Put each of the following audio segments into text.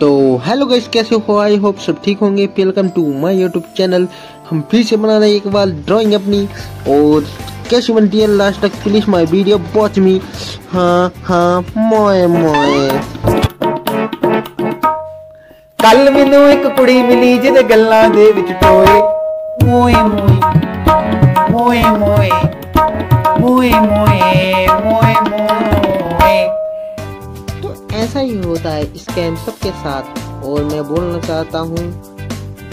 तो hello guys कैसे हो आई होप सब ठीक होंगे welcome to my YouTube channel हम फिर से बना रहे हैं एक बार ड्राइंग अपनी और कैसे बनती है लास्ट तक please my video watch me हाँ हाँ मोए मोए ਕੱਲ ਮੈਨੂੰ ਇੱਕ ਕੁੜੀ ਮਿਲੀ ਜਿਹਦੇ ਗੱਲਾਂ ਦੇ ਵਿੱਚ ਟੋਏ ਮੋਏ ਮੋਏ ਮੋਏ ਮੋਏ ਮੋਏ ਮੋਏ ਮੋਏ ਮੋਏ तो ऐसा ही होता है स्कैम सबके साथ। और मैं बोलना चाहता हूँ,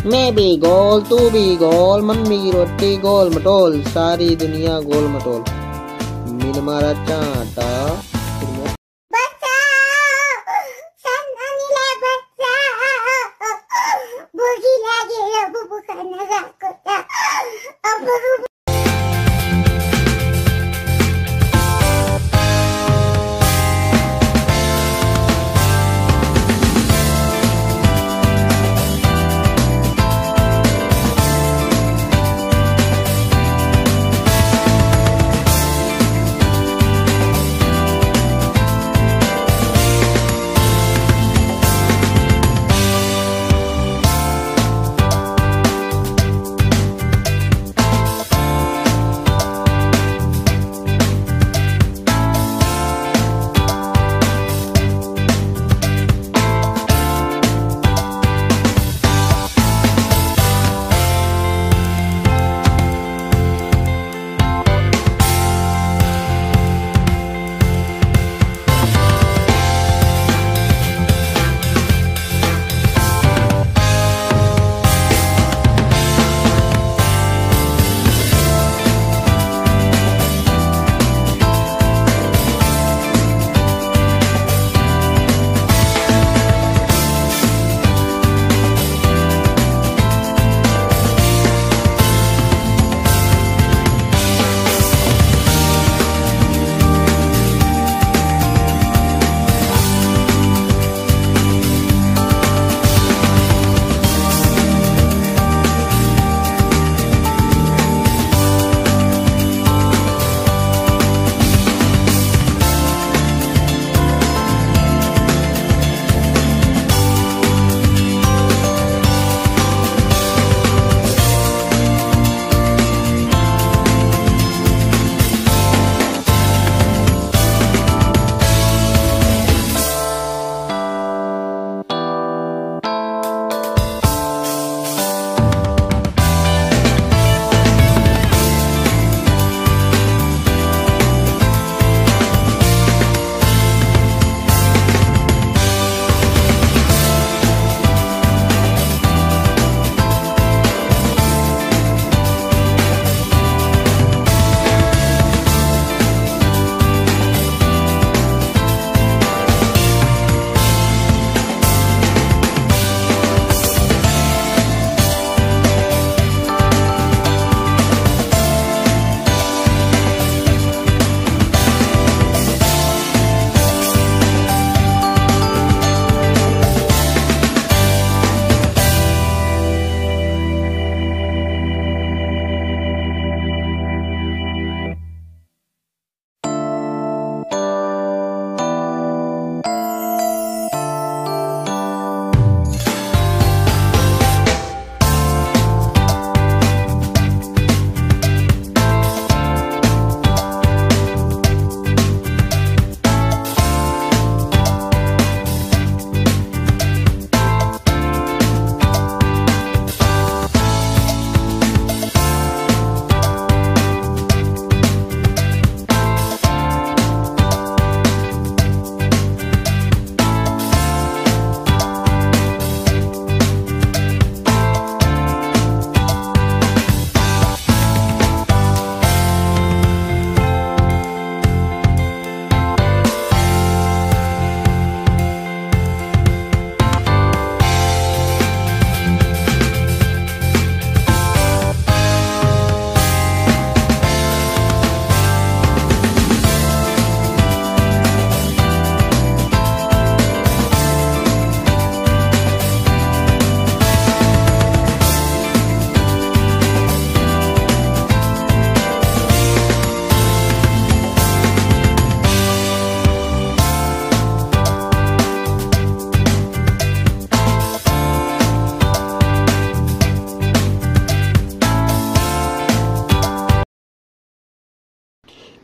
मैं भी गोल, तू भी गोल, मम्मी रोटी गोल मटोल, सारी दुनिया गोल मटोल। मैंने मारा चाटा।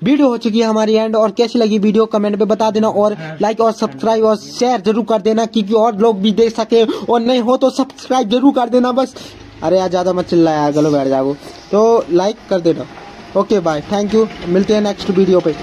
वीडियो हो चुकी है हमारी एंड और कैसी लगी वीडियो कमेंट में बता देना और लाइक और सब्सक्राइब और शेयर ज़रूर कर देना क्योंकि और लोग भी देख सके और नहीं हो तो सब्सक्राइब ज़रूर कर देना बस। अरे यार ज़्यादा मत चिल्ला यार गलो बैठ जाओ। तो लाइक कर देना। ओके बाय थैंक यू मिलते हैं नेक्स्ट वीडियो पे।